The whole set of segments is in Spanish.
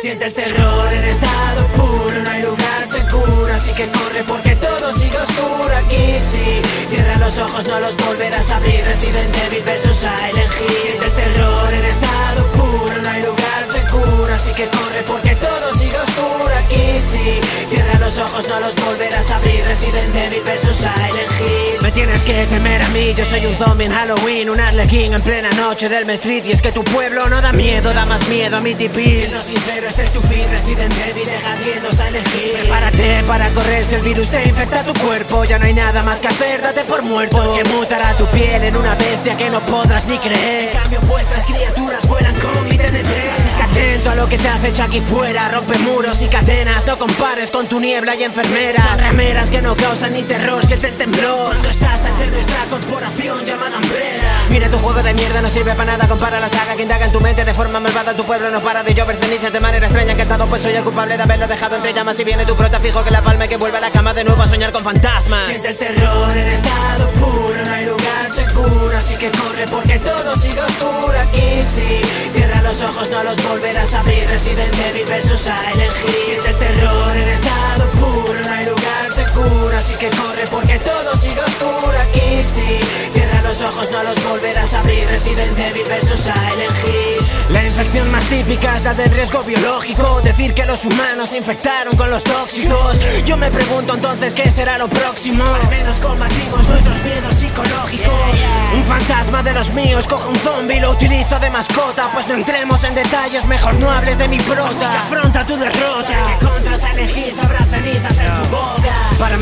Siente el terror en estado puro, no hay lugar seguro, así que corre porque todo sigue oscuro aquí, sí. Cierra los ojos, no los volverás a abrir. Resident Evil vs Silent Hill. Siente el terror en estado puro, no hay lugar seguro, así que corre porque todo sigue oscuro aquí, sí. Cierra los ojos, no los volverás a abrir. Resident Evil vs Silent Hill. Tienes que temer a mí, yo soy un zombie en Halloween, un arlequín en plena noche del Street. Y es que tu pueblo no da miedo, da más miedo a mi tipi. Siendo sincero, este es tu fin, Resident Evil, deja viendo Silent Hill. Prepárate para correr si el virus te infecta tu cuerpo. Ya no hay nada más que hacer, date por muerto. Porque mutará tu piel en una bestia que no podrás ni creer. En cambio, vuestras criaturas que te hace aquí fuera. Rompe muros y cadenas, no compares con tu niebla y enfermeras. Son remeras que no causan ni terror, siente el temblor. Cuando estás ante nuestra corporación llamada Umbrella. Mira tu juego de mierda, no sirve para nada. Compara la saga que indaga en tu mente de forma malvada. Tu pueblo no para de llover cenizas de manera extraña. Encantado, pues soy el culpable de haberlo dejado entre llamas. Y viene tu prota fijo que la palma y que vuelve a la cama de nuevo a soñar con fantasmas. Siente el terror en estado puro, no hay lugar seguro. Así que corre porque todo sigue oscuro aquí, sí. Los ojos, no los volverás a abrir. Resident Evil vs Silent Hill. Siente el terror en estado puro, no hay lugar seguro. Así que corre porque todo sigue oscuro aquí, sí. Cierra los ojos, no los volverás a abrir. Resident Evil vs Silent Hill. La infección más típica es la del riesgo biológico. Decir que los humanos se infectaron con los tóxicos. Yo me pregunto entonces qué será lo próximo. Al menos combatimos nuestros miedos psicológicos. Un fantasma de los míos coge un zombie, lo utilizo de mascota. Pues no entremos en detalles, mejor no hables de mi prosa. Afronta tu derrota. Que contra Silent Hill habrá cenizas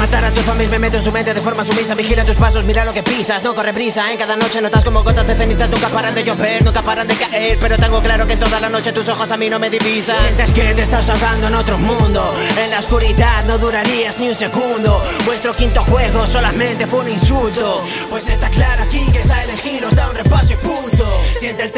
matar a tus zombies me meto en su mente de forma sumisa. Vigila tus pasos, mira lo que pisas. No corre brisa. En cada noche notas como gotas de cenizas. Nunca paran de llover, nunca paran de caer. Pero tengo claro que toda la noche tus ojos a mí no me divisan. Sientes que te estás ahogando en otro mundo. En la oscuridad no durarías ni un segundo. Vuestro quinto juego solamente fue un insulto. Pues está claro aquí que Silent Hill os da un repaso y punto. Siente el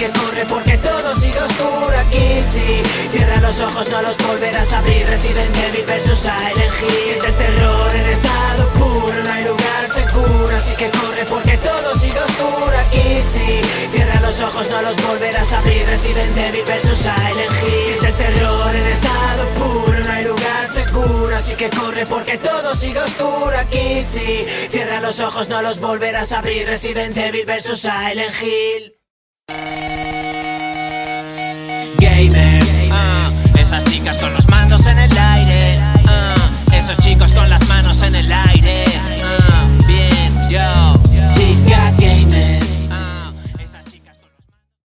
que corre porque todo sigue oscuro aquí, sí. Cierra los ojos, no los volverás a abrir. Resident Evil vs Silent Hill. Siente el terror en estado puro, no hay lugar seguro. Así que corre porque todo sigue oscuro aquí, sí. Cierra los ojos, no los volverás a abrir. Resident Evil vs Silent Hill. Siente el terror en estado puro, no hay lugar seguro. Así que corre porque todo sigue oscuro aquí, sí. Cierra los ojos, no los volverás a abrir. Resident Evil vs Silent Hill. Esas chicas con las manos en el aire. Ah, esos chicos con las manos en el aire.